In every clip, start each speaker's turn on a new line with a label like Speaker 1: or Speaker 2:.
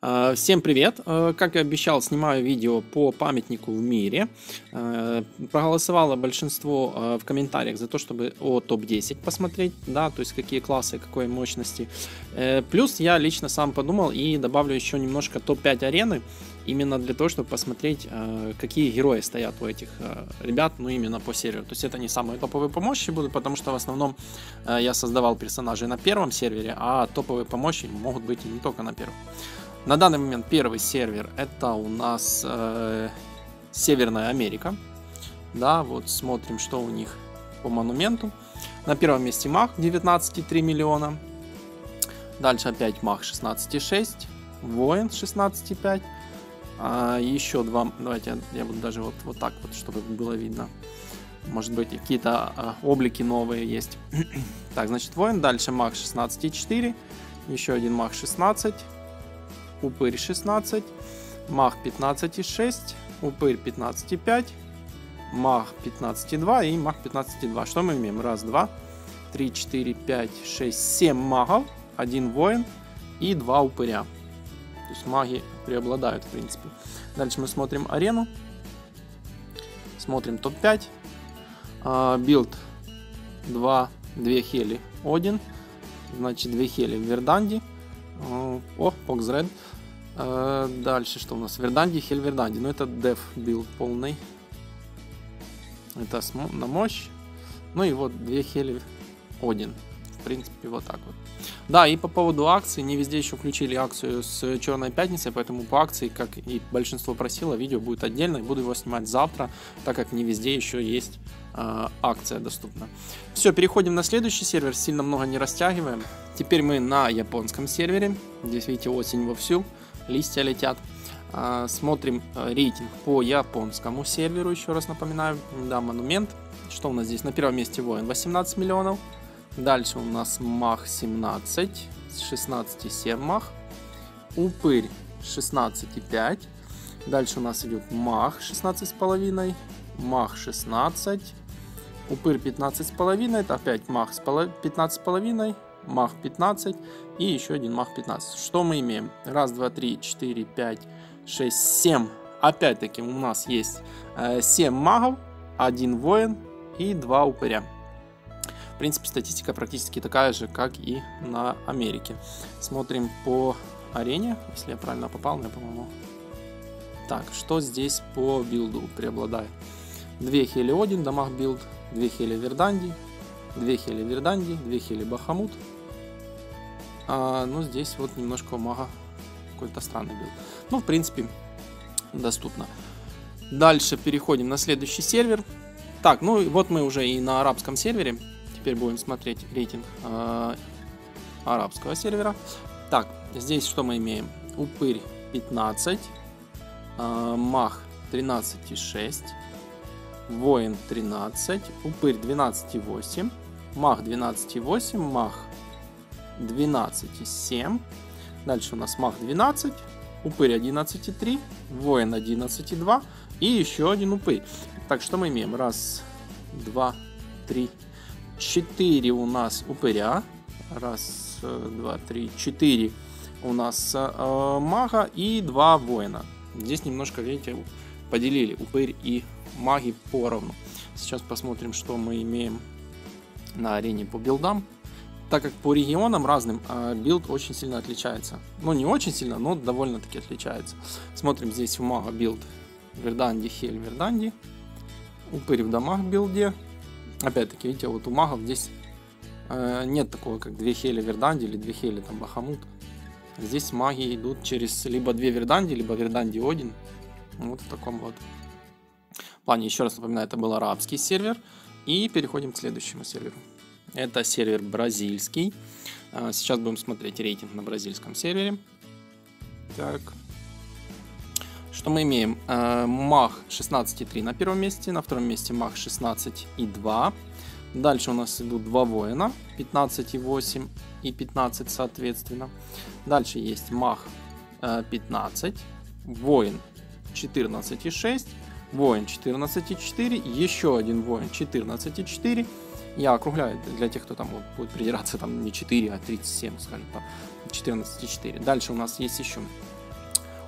Speaker 1: Э, всем привет! Э, как и обещал, снимаю видео по памятнику в мире. Э, проголосовало большинство в комментариях за то, чтобы о топ-10 посмотреть, да, то есть какие классы, какой мощности. Плюс я лично сам подумал и добавлю еще немножко топ-5 арены, именно для того, чтобы посмотреть, какие герои стоят у этих ребят, ну именно по серверу. То есть это не самые топовые помощи будут, потому что в основном я создавал персонажей на первом сервере, а топовые помощи могут быть и не только на первом. На данный момент первый сервер это у нас э, Северная Америка. Да, вот смотрим, что у них по монументу. На первом месте Мах 19,3 миллиона. Дальше опять Мах 16,6. Воин 16,5. А еще два, давайте я, буду даже вот, вот так вот, чтобы было видно. Может быть какие-то а, облики новые есть. так, значит, воин. Дальше Мах 16,4. Еще один Маг 16 упырь 16, маг 15,6, упырь 15,5, маг 15,2 и маг 15,2. Что мы имеем? Раз, два, три, четыре, пять, шесть, семь магов, один воин и два упыря. То есть маги преобладают, в принципе. Дальше мы смотрим арену. Смотрим топ-5. А, build 2, 2 хели Один. Значит, 2 хели в Верданди. О, Fox Red. А, дальше что у нас? Верданди, Хельверданди. Ну, это def build полный. Это на мощь. Ну и вот две Хели Один. В принципе, вот так вот. Да, и по поводу акций, не везде еще включили акцию с Черной Пятницей, поэтому по акции, как и большинство просило, видео будет отдельно, буду его снимать завтра, так как не везде еще есть э, акция доступна. Все, переходим на следующий сервер, сильно много не растягиваем. Теперь мы на японском сервере, здесь видите осень вовсю, листья летят. А, смотрим э, рейтинг по японскому серверу, еще раз напоминаю, да, монумент. Что у нас здесь? На первом месте воин 18 миллионов. Дальше у нас мах 17, с 16,7 мах. Упырь 16,5. Дальше у нас идет мах 16,5, мах 16, упырь 15,5, это опять мах 15,5, мах 15 и еще один мах 15. Что мы имеем? Раз, два, три, четыре, пять, шесть, семь. Опять-таки у нас есть э, 7 магов, один воин и два упыря. В принципе, статистика практически такая же, как и на Америке. Смотрим по арене, если я правильно попал, я, по-моему. Так, что здесь по билду преобладает? Две хели Один, damage build, две хели Верданди, две хели Верданди, две хели Бахамут. А, ну, здесь вот немножко мага какой-то странный build. Ну, в принципе, доступно. Дальше переходим на следующий сервер. Так, ну вот мы уже и на арабском сервере. Теперь будем смотреть рейтинг э, арабского сервера. Так, здесь что мы имеем? Упырь 15, э, Мах 13,6, Воин 13, Упырь 12,8, Мах 12,8, Мах 12,7. Дальше у нас Мах 12, Упырь 11,3, Воин 11,2 и еще один Упырь. Так, что мы имеем? Раз, два, три, 4 у нас упыря. Раз, два, три, четыре у нас э, мага и два воина. Здесь немножко, видите, поделили упырь и маги поровну. Сейчас посмотрим, что мы имеем на арене по билдам. Так как по регионам разным э, build очень сильно отличается. Ну, не очень сильно, но довольно-таки отличается. Смотрим здесь у мага build Верданди, Хель, Верданди. Упырь в damage билде Опять-таки, видите, вот у магов здесь э, нет такого, как две хели Верданди или две хели там Бахамут. Здесь маги идут через либо две Верданди, либо Верданди Один. Вот в таком вот плане. Еще раз напоминаю, это был арабский сервер. И переходим к следующему серверу. Это сервер бразильский. Э, сейчас будем смотреть рейтинг на бразильском сервере. Так, что мы имеем? Э, Мах 16,3 на первом месте, на втором месте Мах 16,2. Дальше у нас идут два воина, 15,8 и 15 соответственно. Дальше есть Мах 15, воин 14,6, воин 14,4, еще один воин 14,4. Я округляю для тех, кто там вот, будет придираться, там не 4, а 37, скажем так, 14,4. Дальше у нас есть еще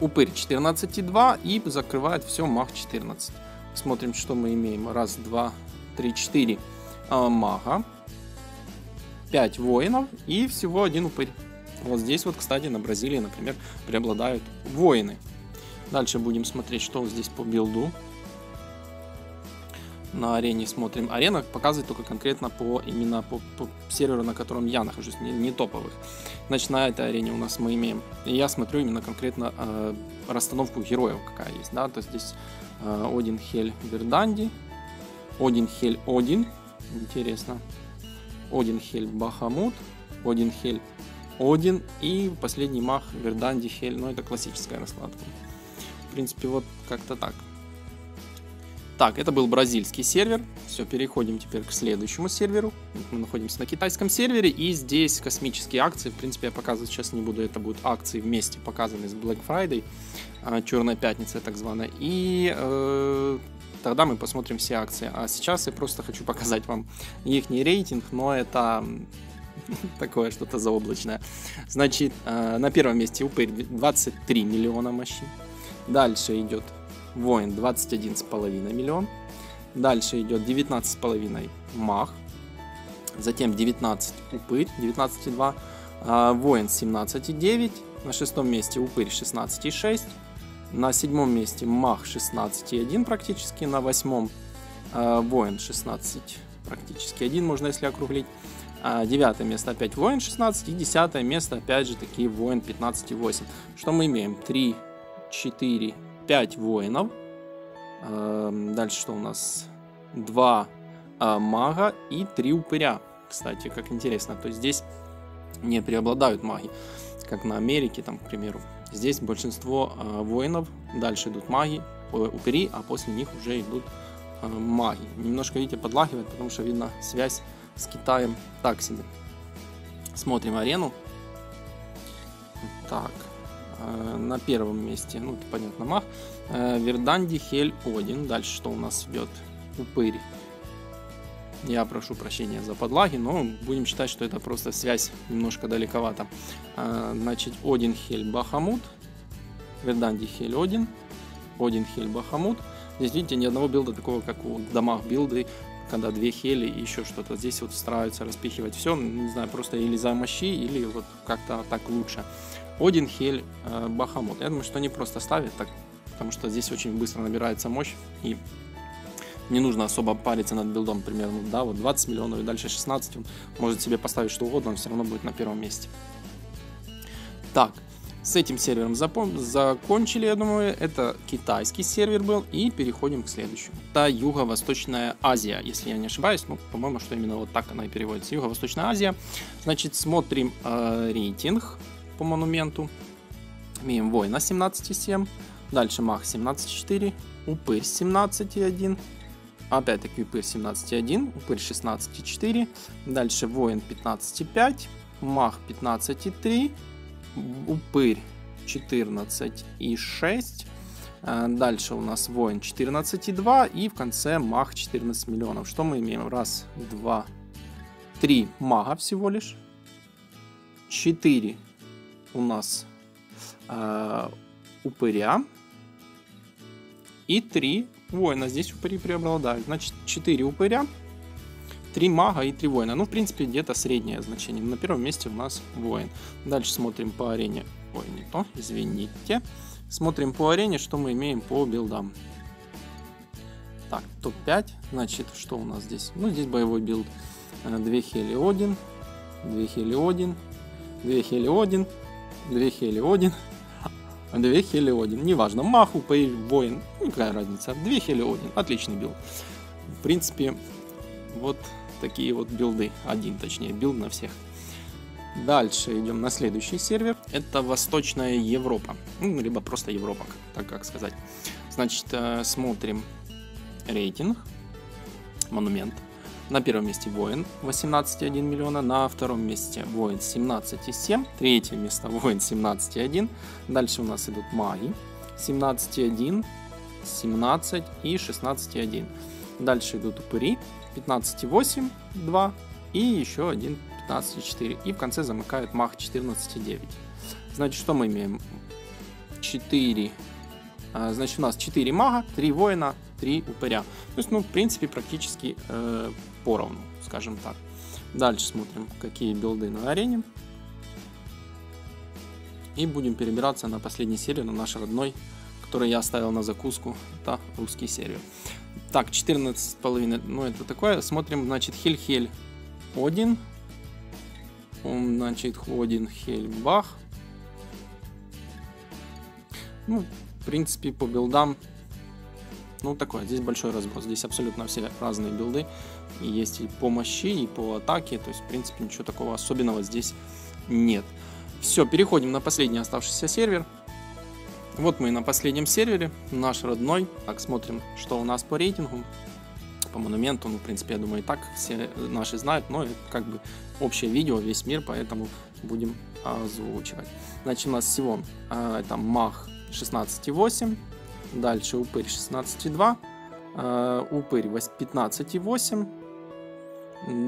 Speaker 1: упырь 14,2 и закрывает все маг 14. Смотрим, что мы имеем. Раз, два, три, четыре а, мага, 5 воинов и всего один упырь. Вот здесь вот, кстати, на Бразилии, например, преобладают воины. Дальше будем смотреть, что здесь по билду. На арене смотрим. Арена показывает только конкретно по именно по, по серверу, на котором я нахожусь, не, не топовых. Значит, на этой арене у нас мы имеем. И я смотрю именно конкретно э, расстановку героев, какая есть. Да? То есть здесь э, Один Хель Верданди, Один Хель Один. Интересно. Один Хель Бахамут, Один Хель Один и последний мах Верданди Хель. Ну, это классическая раскладка принципе, вот как-то так. Так, это был бразильский сервер. Все, переходим теперь к следующему серверу. Мы находимся на китайском сервере, и здесь космические акции. В принципе, я показывать сейчас не буду, это будут акции вместе показаны с Black Friday, а, Черная пятница так званая. И э, тогда мы посмотрим все акции. А сейчас я просто хочу показать вам их рейтинг, но это такое что-то заоблачное. Значит, э, на первом месте упырь 23 миллиона мощи. Дальше идет воин 21,5 миллион. Дальше идет 19,5 мах. Затем 19 упырь 19,2. А, воин 17,9. На шестом месте упырь 16,6. На седьмом месте мах 16,1 практически. На восьмом а, воин 16 практически 1 можно если округлить. А, девятое место опять воин 16 и десятое место опять же таки воин 15,8. Что мы имеем? 3 4, 5 воинов. Эм, дальше что у нас? 2 э, мага и 3 упыря. Кстати, как интересно. То есть здесь не преобладают маги, как на Америке, там, к примеру. Здесь большинство э, воинов, дальше идут маги, упыри, а после них уже идут э, маги. Немножко, видите, подлагивает, потому что видно связь с Китаем так себе. Смотрим арену. Так, Э, на первом месте, ну, это понятно, мах. Э, Верданди, Хель, Один. Дальше что у нас идет? Упырь. Я прошу прощения за подлаги, но будем считать, что это просто связь немножко далековато. Э, значит, Один, Хель, Бахамут. Верданди, Хель, Один. Один, Хель, Бахамут. Здесь, видите, ни одного билда такого, как у домах билды, когда две хели и еще что-то. Здесь вот стараются распихивать все, не знаю, просто или за мощи, или вот как-то так лучше. Один Хель э, Бахамут. Я думаю, что они просто ставят так, потому что здесь очень быстро набирается мощь и не нужно особо париться над билдом примерно, да, вот 20 миллионов и дальше 16, он может себе поставить что угодно, он все равно будет на первом месте. Так, с этим сервером запом- закончили, я думаю, это китайский сервер был, и переходим к следующему. Это Юго-Восточная Азия, если я не ошибаюсь, ну, по-моему, что именно вот так она и переводится, Юго-Восточная Азия. Значит, смотрим э, рейтинг, по монументу. Имеем воина 17,7. Дальше мах 17,4. Упырь 17,1. Опять-таки упырь 17,1. Упырь 16,4. Дальше воин 15,5. Мах 15,3. Упырь 14,6. А, дальше у нас воин 14,2 и в конце мах 14 миллионов. Что мы имеем? Раз, два, три мага всего лишь. 4 у нас э, упыря и 3 воина. Здесь упыри преобладают. Значит, 4 упыря, 3 мага и 3 воина. Ну, в принципе, где-то среднее значение. На первом месте у нас воин. Дальше смотрим по арене. Ой, не то, извините. Смотрим по арене, что мы имеем по билдам. Так, топ-5. Значит, что у нас здесь? Ну, здесь боевой билд. 2 э, хели Один, 2 хели Один, 2 хели Один, две хели Один, две хели Один. Неважно, Маху, Пейдж, Воин, какая разница. Две хели Один, отличный билд. В принципе, вот такие вот билды. Один, точнее, билд на всех. Дальше идем на следующий сервер. Это Восточная Европа. Ну, либо просто Европа, так как сказать. Значит, э, смотрим рейтинг. Монумент. На первом месте Воин 18,1 миллиона, на втором месте Воин 17,7, третье место Воин 17,1, дальше у нас идут Маги 17,1, 17 и 16,1. Дальше идут Упыри 15,8, 2 и еще один 15,4. И в конце замыкает Мах 14,9. Значит, что мы имеем? 4. А, значит, у нас 4 мага, 3 воина, 3 упыря. То есть, ну, в принципе, практически э, поровну, скажем так. Дальше смотрим, какие билды на арене. И будем перебираться на последний серию, на наш родной, который я оставил на закуску. Это русский серию. Так, 14,5, ну это такое. Смотрим, значит, Хель-Хель Один. Он, значит, Один Хель-Бах. Ну, в принципе, по билдам, ну, такое, здесь большой разброс. Здесь абсолютно все разные билды. И есть и по мощи, и по атаке. То есть, в принципе, ничего такого особенного здесь нет. Все, переходим на последний оставшийся сервер. Вот мы на последнем сервере, наш родной. Так, смотрим, что у нас по рейтингу. По монументу, ну, в принципе, я думаю, и так все наши знают, но это как бы общее видео, весь мир, поэтому будем озвучивать. Значит, у нас всего э, это мах 16.8, дальше упырь 16.2, э, упырь 15.8,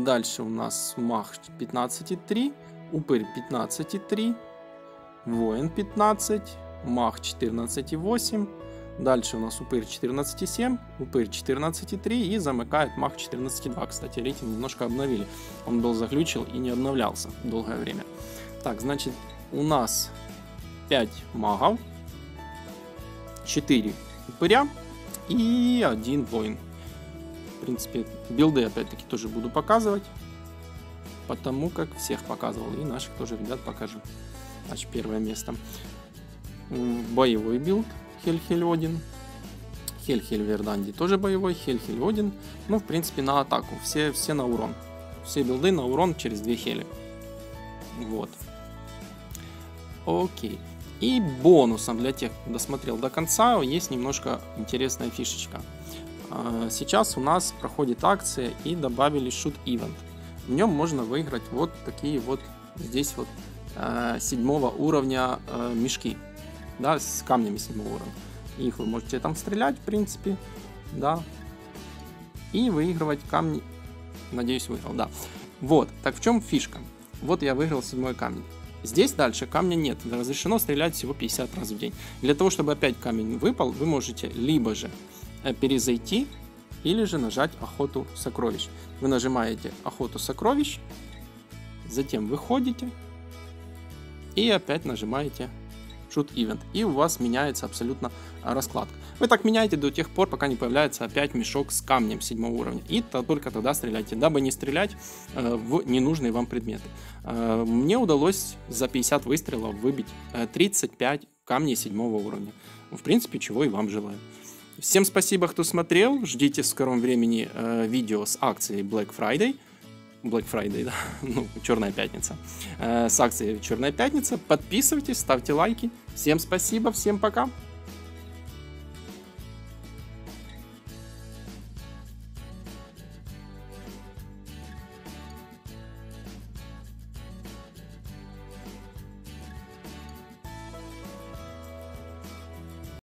Speaker 1: дальше у нас мах 15.3, упырь 15.3, воин 15, мах 14.8, дальше у нас упырь 14.7, упырь 14.3 и замыкает мах 14.2. Кстати, рейтинг немножко обновили, он был заглючил и не обновлялся долгое время. Так, значит, у нас 5 магов, 4 упыря и один воин. В принципе, билды опять-таки тоже буду показывать, потому как всех показывал, и наших тоже ребят покажу. Значит, первое место. Боевой билд Хельхель Один. Хельхель Верданди тоже боевой, Хельхель Один. Ну, в принципе, на атаку. Все, все на урон. Все билды на урон через две хели. Вот. Окей. И бонусом для тех, кто досмотрел до конца, есть немножко интересная фишечка. А, сейчас у нас проходит акция и добавили event. В нем можно выиграть вот такие вот здесь вот э, седьмого уровня э, мешки, да, с камнями седьмого уровня. Их вы можете там стрелять, в принципе, да, и выигрывать камни. Надеюсь, выиграл, да. Вот, так в чем фишка? Вот я выиграл седьмой камень. Здесь дальше камня нет, разрешено стрелять всего 50 раз в день. Для того, чтобы опять камень выпал, вы можете либо же э, перезайти, или же нажать охоту сокровищ. Вы нажимаете охоту сокровищ, затем выходите и опять нажимаете Shoot Event. И у вас меняется абсолютно раскладка. Вы так меняете до тех пор, пока не появляется опять мешок с камнем седьмого уровня. И то, только тогда стреляйте, дабы не стрелять э, в ненужные вам предметы. Э, мне удалось за 50 выстрелов выбить э, 35 камней седьмого уровня. В принципе, чего и вам желаю. Всем спасибо, кто смотрел. Ждите в скором времени э, видео с акцией Black Friday. Black Friday, да, ну, Черная пятница. Э, с акцией Черная пятница. Подписывайтесь, ставьте лайки. Всем спасибо, всем пока.